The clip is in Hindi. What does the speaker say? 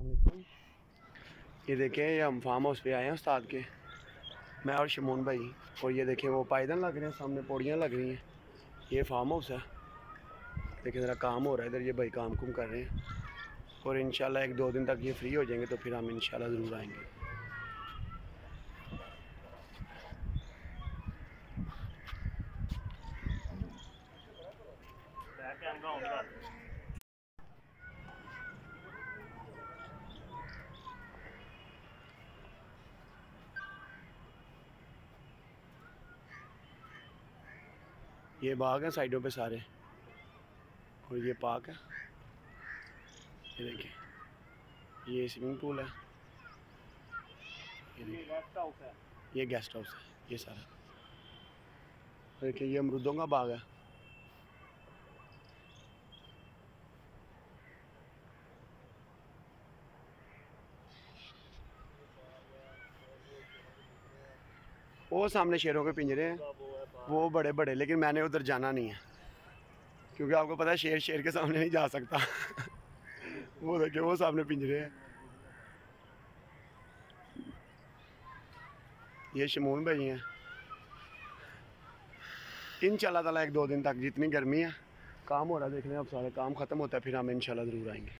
ये देखें, ये हम फार्म हाउस पे आए हैं उस्ताद के। मैं और शमून भाई। और ये देखें, वो पायदन लग रहे हैं, सामने पौड़ियाँ लग रही हैं। ये फार्म हाउस है। देखिए ज़रा काम हो रहा है इधर, ये भाई काम कुम कर रहे हैं। और इन एक दो दिन तक ये फ्री हो जाएँगे तो फिर हम इन ज़रूर आएँगे। ये बाग हैं साइडों पे सारे। और ये पार्क है। ये देखिए। ये स्विमिंग पूल है। ये गेस्ट हाउस है ये गेस्ट हाउस है। ये सारा। देखिए, ये अमरुदों का बाग है। वो सामने शेरों के पिंजरे हैं। वो बड़े बड़े लेकिन मैंने उधर जाना नहीं है। क्योंकि आपको पता है शेर शेर के सामने नहीं जा सकता। वो देखिए वो सामने पिंजरे हैं। ये शमून भाई हैं। इन ताला एक दो दिन तक जितनी गर्मी है, काम हो रहा है, देख देखने अब सारे। काम ख़त्म होता है, फिर हम इन ज़रूर आएँगे।